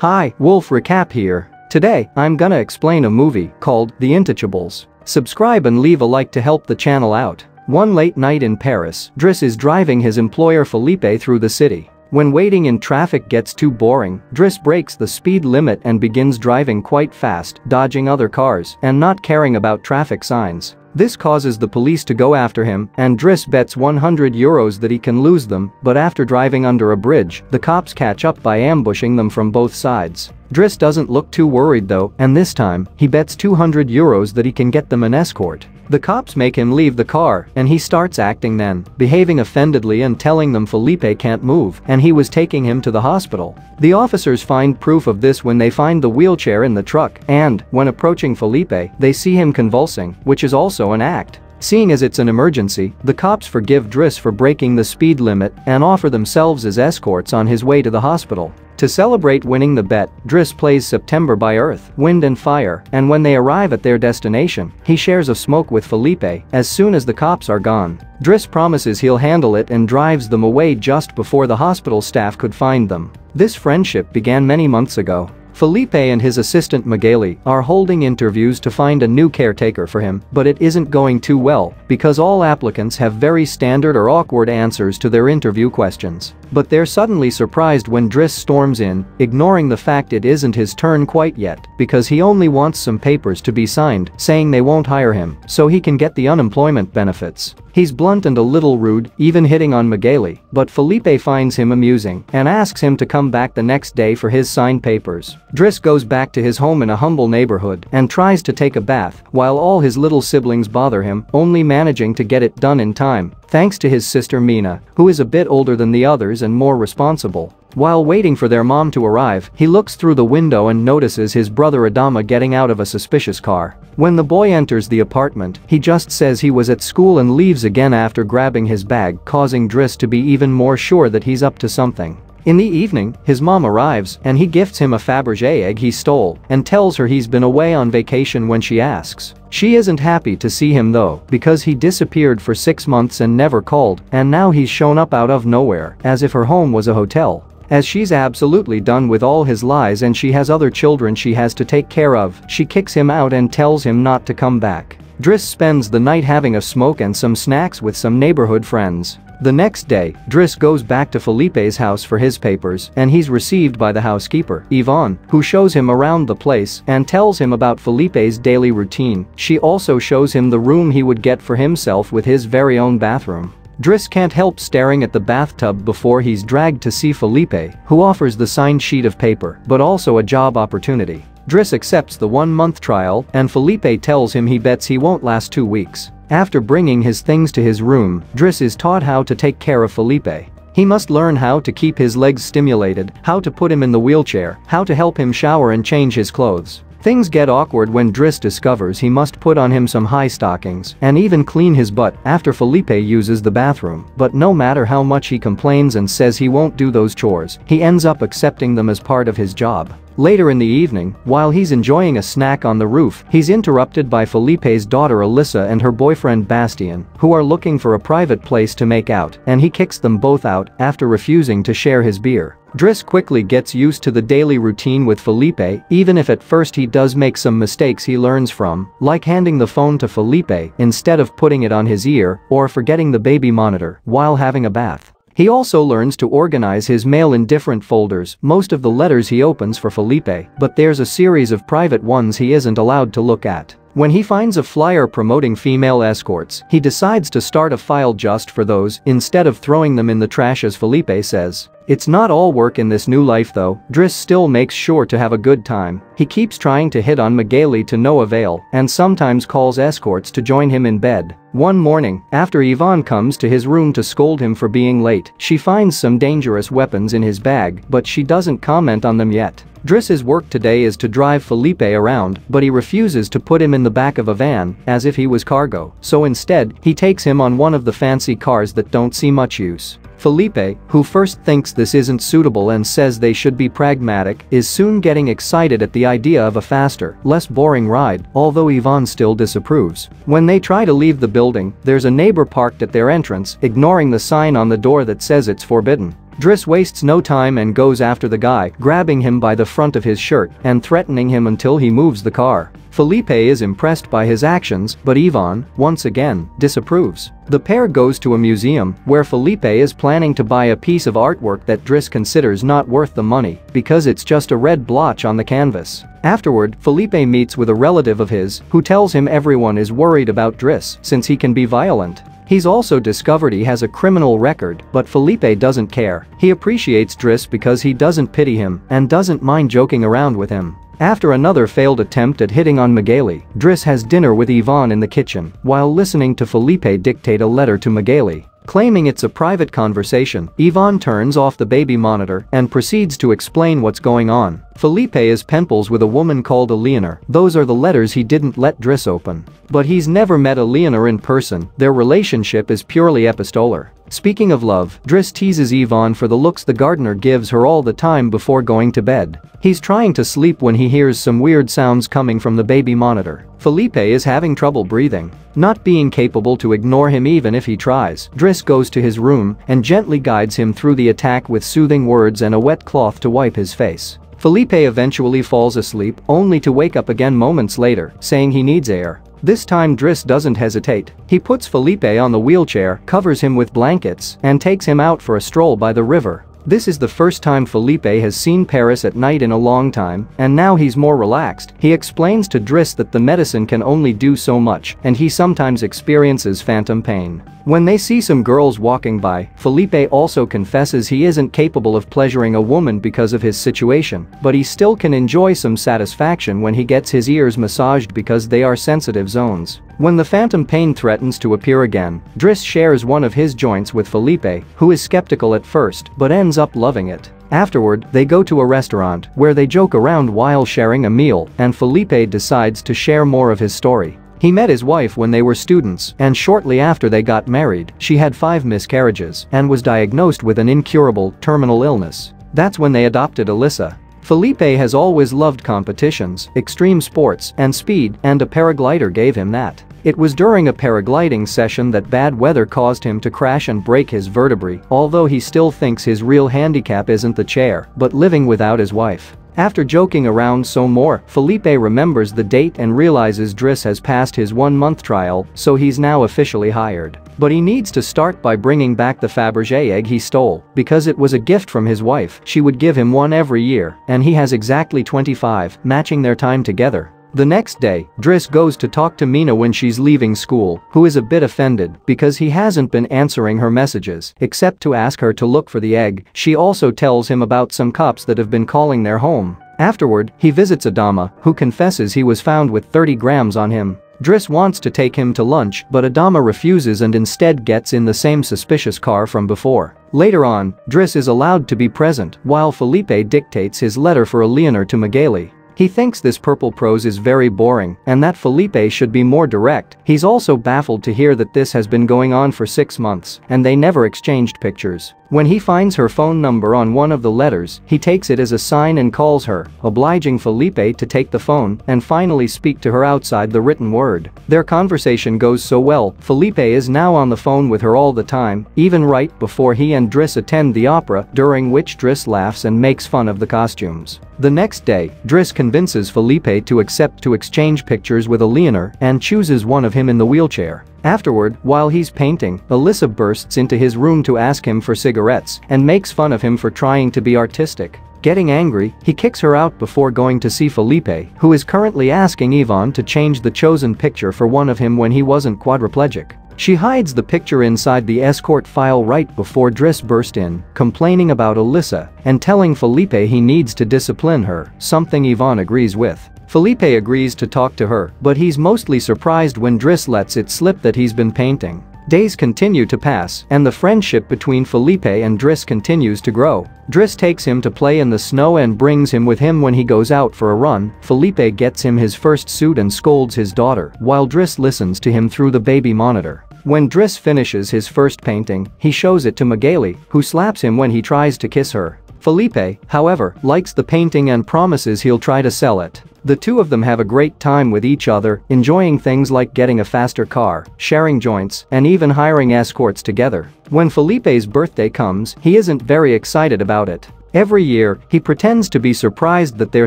Hi, Wolf Recap here. Today, I'm gonna explain a movie called The Intouchables. Subscribe and leave a like to help the channel out. One late night in Paris, Driss is driving his employer Felipe through the city. When waiting in traffic gets too boring, Driss breaks the speed limit and begins driving quite fast, dodging other cars and not caring about traffic signs. This causes the police to go after him and Driss bets 100 euros that he can lose them, but after driving under a bridge, the cops catch up by ambushing them from both sides. Driss doesn't look too worried though, and this time, he bets 200 euros that he can get them an escort. The cops make him leave the car and he starts acting then, behaving offendedly and telling them Felipe can't move and he was taking him to the hospital. The officers find proof of this when they find the wheelchair in the truck and, when approaching Felipe, they see him convulsing, which is also an act. Seeing as it's an emergency, the cops forgive Driss for breaking the speed limit and offer themselves as escorts on his way to the hospital. To celebrate winning the bet, Driss plays September by Earth, Wind and Fire, and when they arrive at their destination, he shares a smoke with Felipe as soon as the cops are gone. Driss promises he'll handle it and drives them away just before the hospital staff could find them. This friendship began many months ago. Felipe and his assistant Magali are holding interviews to find a new caretaker for him, but it isn't going too well because all applicants have very standard or awkward answers to their interview questions. But they're suddenly surprised when Driss storms in, ignoring the fact it isn't his turn quite yet because he only wants some papers to be signed saying they won't hire him so he can get the unemployment benefits. He's blunt and a little rude, even hitting on Magali, but Felipe finds him amusing and asks him to come back the next day for his signed papers. Driss goes back to his home in a humble neighborhood and tries to take a bath while all his little siblings bother him, only managing to get it done in time thanks to his sister Mina, who is a bit older than the others and more responsible. While waiting for their mom to arrive, he looks through the window and notices his brother Adama getting out of a suspicious car. When the boy enters the apartment, he just says he was at school and leaves again after grabbing his bag causing Driss to be even more sure that he's up to something. In the evening, his mom arrives and he gifts him a Fabergé egg he stole and tells her he's been away on vacation when she asks. She isn't happy to see him though because he disappeared for six months and never called and now he's shown up out of nowhere as if her home was a hotel. As she's absolutely done with all his lies and she has other children she has to take care of, she kicks him out and tells him not to come back. Driss spends the night having a smoke and some snacks with some neighborhood friends. The next day, Driss goes back to Felipe's house for his papers and he's received by the housekeeper, Yvonne, who shows him around the place and tells him about Felipe's daily routine. She also shows him the room he would get for himself with his very own bathroom. Driss can't help staring at the bathtub before he's dragged to see Felipe, who offers the signed sheet of paper, but also a job opportunity. Driss accepts the one-month trial and Felipe tells him he bets he won't last two weeks. After bringing his things to his room, Driss is taught how to take care of Felipe. He must learn how to keep his legs stimulated, how to put him in the wheelchair, how to help him shower and change his clothes. Things get awkward when Driss discovers he must put on him some high stockings and even clean his butt after Felipe uses the bathroom, but no matter how much he complains and says he won't do those chores, he ends up accepting them as part of his job. Later in the evening, while he's enjoying a snack on the roof, he's interrupted by Felipe's daughter Alyssa and her boyfriend Bastien, who are looking for a private place to make out, and he kicks them both out after refusing to share his beer. Driss quickly gets used to the daily routine with Felipe, even if at first he does make some mistakes he learns from, like handing the phone to Felipe instead of putting it on his ear or forgetting the baby monitor while having a bath. He also learns to organize his mail in different folders, most of the letters he opens for Felipe, but there's a series of private ones he isn't allowed to look at. When he finds a flyer promoting female escorts, he decides to start a file just for those instead of throwing them in the trash as Felipe says. It's not all work in this new life though, Driss still makes sure to have a good time. He keeps trying to hit on Magali to no avail and sometimes calls escorts to join him in bed. One morning, after Yvonne comes to his room to scold him for being late, she finds some dangerous weapons in his bag but she doesn't comment on them yet. Driss's work today is to drive Felipe around, but he refuses to put him in the back of a van, as if he was cargo, so instead, he takes him on one of the fancy cars that don't see much use. Felipe, who first thinks this isn't suitable and says they should be pragmatic, is soon getting excited at the idea of a faster, less boring ride, although Yvonne still disapproves. When they try to leave the building, there's a neighbor parked at their entrance, ignoring the sign on the door that says it's forbidden. Driss wastes no time and goes after the guy, grabbing him by the front of his shirt and threatening him until he moves the car. Felipe is impressed by his actions, but Yvonne, once again, disapproves. The pair goes to a museum where Felipe is planning to buy a piece of artwork that Driss considers not worth the money because it's just a red blotch on the canvas. Afterward, Felipe meets with a relative of his who tells him everyone is worried about Driss since he can be violent. He's also discovered he has a criminal record, but Felipe doesn't care. He appreciates Driss because he doesn't pity him and doesn't mind joking around with him. After another failed attempt at hitting on Magali, Driss has dinner with Yvonne in the kitchen while listening to Felipe dictate a letter to Magali. Claiming it's a private conversation, Yvonne turns off the baby monitor and proceeds to explain what's going on. Felipe is pals with a woman called Eleanor, those are the letters he didn't let Driss open. But he's never met Eleanor in person, their relationship is purely epistolar. Speaking of love, Driss teases Yvonne for the looks the gardener gives her all the time before going to bed. He's trying to sleep when he hears some weird sounds coming from the baby monitor. Felipe is having trouble breathing. Not being capable to ignore him even if he tries, Driss goes to his room and gently guides him through the attack with soothing words and a wet cloth to wipe his face. Felipe eventually falls asleep only to wake up again moments later, saying he needs air. This time Driss doesn't hesitate. He puts Felipe on the wheelchair, covers him with blankets, and takes him out for a stroll by the river. This is the first time Felipe has seen Paris at night in a long time, and now he's more relaxed. He explains to Driss that the medicine can only do so much, and he sometimes experiences phantom pain. When they see some girls walking by, Felipe also confesses he isn't capable of pleasuring a woman because of his situation, but he still can enjoy some satisfaction when he gets his ears massaged because they are sensitive zones. When the phantom pain threatens to appear again, Driss shares one of his joints with Felipe, who is skeptical at first but ends up loving it. Afterward, they go to a restaurant where they joke around while sharing a meal and Felipe decides to share more of his story. He met his wife when they were students and shortly after they got married, she had five miscarriages and was diagnosed with an incurable, terminal illness. That's when they adopted Alyssa. Felipe has always loved competitions, extreme sports, and speed, and a paraglider gave him that. It was during a paragliding session that bad weather caused him to crash and break his vertebrae, although he still thinks his real handicap isn't the chair, but living without his wife. After joking around so more, Felipe remembers the date and realizes Driss has passed his one-month trial, so he's now officially hired. But he needs to start by bringing back the Fabergé egg he stole, because it was a gift from his wife, she would give him one every year, and he has exactly 25, matching their time together. The next day, Driss goes to talk to Mina when she's leaving school, who is a bit offended because he hasn't been answering her messages except to ask her to look for the egg. She also tells him about some cops that have been calling their home. Afterward, he visits Adama, who confesses he was found with 30 grams on him. Driss wants to take him to lunch but Adama refuses and instead gets in the same suspicious car from before. Later on, Driss is allowed to be present while Felipe dictates his letter for Eleanor to Magali. He thinks this purple prose is very boring and that Felipe should be more direct. He's also baffled to hear that this has been going on for six months and they never exchanged pictures. When he finds her phone number on one of the letters, he takes it as a sign and calls her, obliging Felipe to take the phone and finally speak to her outside the written word. Their conversation goes so well, Felipe is now on the phone with her all the time, even right before he and Driss attend the opera, during which Driss laughs and makes fun of the costumes. The next day, Driss convinces Felipe to accept to exchange pictures with Eleanor and chooses one of him in the wheelchair. Afterward, while he's painting, Alyssa bursts into his room to ask him for cigarettes and makes fun of him for trying to be artistic. Getting angry, he kicks her out before going to see Felipe, who is currently asking Yvonne to change the chosen picture for one of him when he wasn't quadriplegic. She hides the picture inside the escort file right before Driss burst in, complaining about Alyssa and telling Felipe he needs to discipline her, something Yvonne agrees with. Felipe agrees to talk to her, but he's mostly surprised when Driss lets it slip that he's been painting. Days continue to pass, and the friendship between Felipe and Driss continues to grow. Driss takes him to play in the snow and brings him with him when he goes out for a run. Felipe gets him his first suit and scolds his daughter, while Driss listens to him through the baby monitor. When Driss finishes his first painting, he shows it to Magali, who slaps him when he tries to kiss her. Felipe, however, likes the painting and promises he'll try to sell it. The two of them have a great time with each other, enjoying things like getting a faster car, sharing joints, and even hiring escorts together. When Felipe's birthday comes, he isn't very excited about it. Every year, he pretends to be surprised that they're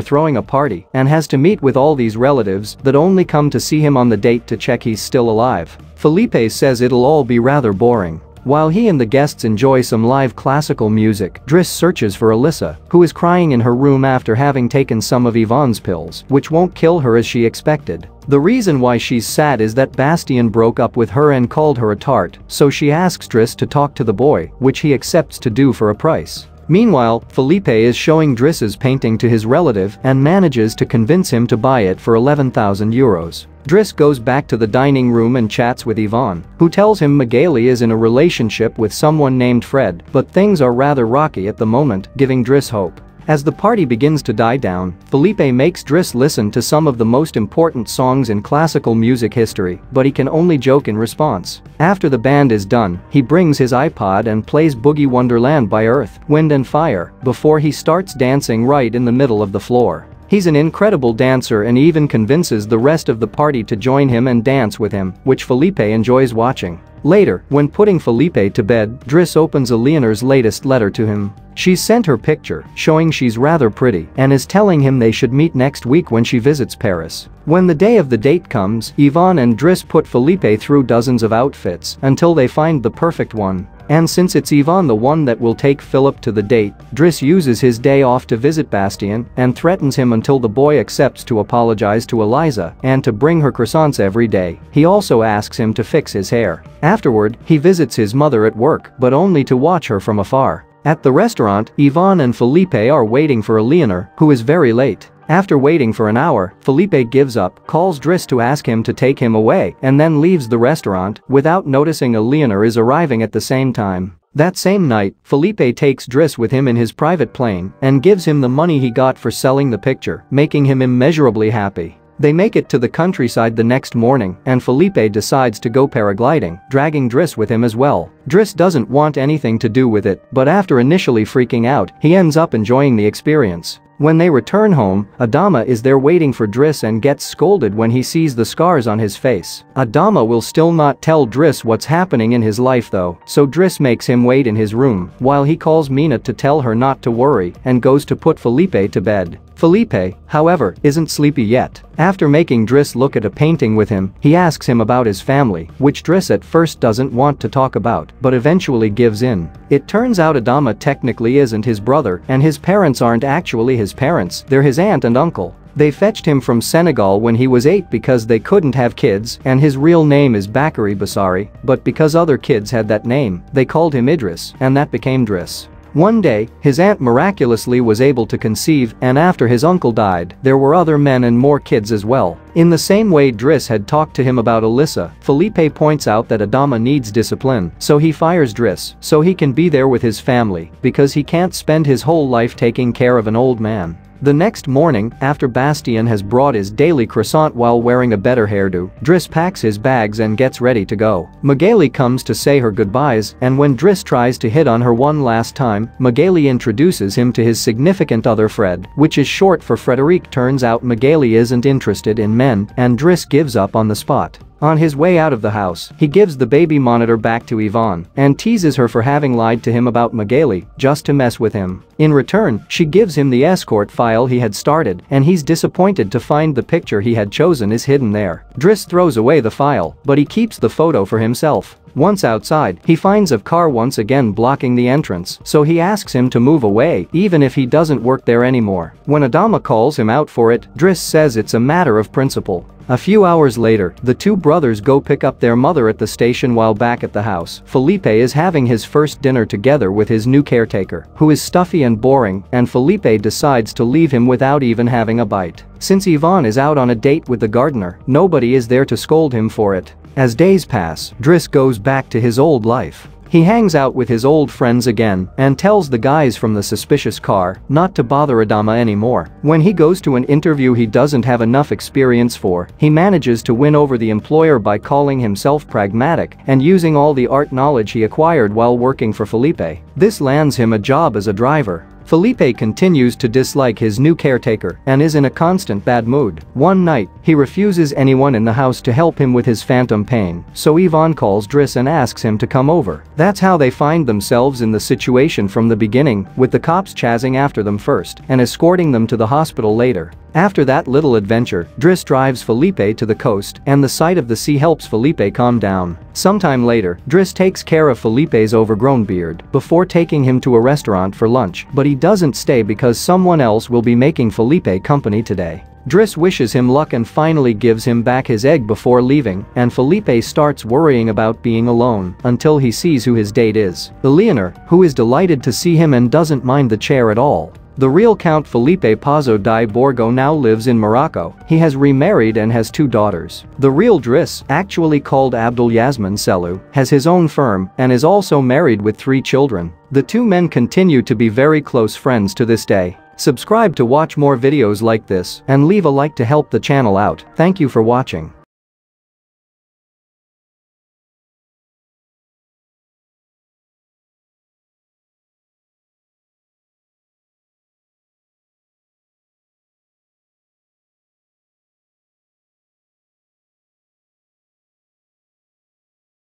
throwing a party and has to meet with all these relatives that only come to see him on the date to check he's still alive. Felipe says it'll all be rather boring. While he and the guests enjoy some live classical music, Driss searches for Alyssa, who is crying in her room after having taken some of Yvonne's pills, which won't kill her as she expected. The reason why she's sad is that Bastien broke up with her and called her a tart, so she asks Driss to talk to the boy, which he accepts to do for a price. Meanwhile, Felipe is showing Driss's painting to his relative and manages to convince him to buy it for 11,000 euros. Driss goes back to the dining room and chats with Yvonne, who tells him Magali is in a relationship with someone named Fred, but things are rather rocky at the moment, giving Driss hope. As the party begins to die down, Felipe makes Driss listen to some of the most important songs in classical music history, but he can only joke in response. After the band is done, he brings his iPod and plays Boogie Wonderland by Earth, Wind and Fire before he starts dancing right in the middle of the floor. He's an incredible dancer and even convinces the rest of the party to join him and dance with him, which Felipe enjoys watching. Later, when putting Felipe to bed, Driss opens Eleanor's latest letter to him. She sent her picture, showing she's rather pretty, and is telling him they should meet next week when she visits Paris. When the day of the date comes, Yvonne and Driss put Felipe through dozens of outfits until they find the perfect one. And since it's Yvonne the one that will take Philip to the date, Driss uses his day off to visit Bastien and threatens him until the boy accepts to apologize to Eliza and to bring her croissants every day. He also asks him to fix his hair. Afterward, he visits his mother at work but only to watch her from afar. At the restaurant, Yvonne and Felipe are waiting for Eleanor, who is very late. After waiting for an hour, Felipe gives up, calls Driss to ask him to take him away, and then leaves the restaurant without noticing Eleanor is arriving at the same time. That same night, Felipe takes Driss with him in his private plane and gives him the money he got for selling the picture, making him immeasurably happy. They make it to the countryside the next morning and Felipe decides to go paragliding, dragging Driss with him as well. Driss doesn't want anything to do with it, but after initially freaking out, he ends up enjoying the experience. When they return home, Adama is there waiting for Driss and gets scolded when he sees the scars on his face. Adama will still not tell Driss what's happening in his life though, so Driss makes him wait in his room while he calls Mina to tell her not to worry and goes to put Felipe to bed. Felipe, however, isn't sleepy yet. After making Driss look at a painting with him, he asks him about his family, which Driss at first doesn't want to talk about, but eventually gives in. It turns out Adama technically isn't his brother and his parents aren't actually his parents, they're his aunt and uncle. They fetched him from Senegal when he was 8 because they couldn't have kids and his real name is Bakary Bassari, but because other kids had that name, they called him Idris and that became Driss. One day, his aunt miraculously was able to conceive and after his uncle died, there were other men and more kids as well. In the same way Driss had talked to him about Alyssa, Felipe points out that Adama needs discipline, so he fires Driss so he can be there with his family because he can't spend his whole life taking care of an old man. The next morning, after Bastien has brought his daily croissant while wearing a better hairdo, Driss packs his bags and gets ready to go. Magali comes to say her goodbyes and when Driss tries to hit on her one last time, Magali introduces him to his significant other Fred, which is short for Frederic turns out Magali isn't interested in men and Driss gives up on the spot. On his way out of the house, he gives the baby monitor back to Yvonne and teases her for having lied to him about Magali just to mess with him. In return, she gives him the escort file he had started and he's disappointed to find the picture he had chosen is hidden there. Driss throws away the file, but he keeps the photo for himself. Once outside, he finds a car once again blocking the entrance, so he asks him to move away even if he doesn't work there anymore. When Adama calls him out for it, Driss says it's a matter of principle. A few hours later, the two brothers go pick up their mother at the station while back at the house. Felipe is having his first dinner together with his new caretaker, who is stuffy and boring, and Felipe decides to leave him without even having a bite. Since Yvonne is out on a date with the gardener, nobody is there to scold him for it. As days pass, Driss goes back to his old life. He hangs out with his old friends again and tells the guys from the suspicious car not to bother Adama anymore. When he goes to an interview he doesn't have enough experience for, he manages to win over the employer by calling himself pragmatic and using all the art knowledge he acquired while working for Felipe. This lands him a job as a driver. Felipe continues to dislike his new caretaker and is in a constant bad mood. One night, he refuses anyone in the house to help him with his phantom pain, so Yvonne calls Driss and asks him to come over. That's how they find themselves in the situation from the beginning, with the cops chasing after them first and escorting them to the hospital later. After that little adventure, Driss drives Felipe to the coast and the sight of the sea helps Felipe calm down. Sometime later, Driss takes care of Felipe's overgrown beard before taking him to a restaurant for lunch but he doesn't stay because someone else will be making Felipe company today. Driss wishes him luck and finally gives him back his egg before leaving, and Felipe starts worrying about being alone until he sees who his date is. Eleanor, who is delighted to see him and doesn't mind the chair at all. The real Count Felipe Pozzo di Borgo now lives in Morocco. He has remarried and has two daughters. The real Driss, actually called Abdul Yasmin Sellou, has his own firm and is also married with three children. The two men continue to be very close friends to this day. Subscribe to watch more videos like this and leave a like to help the channel out. Thank you for watching.